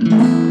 Mm-hmm.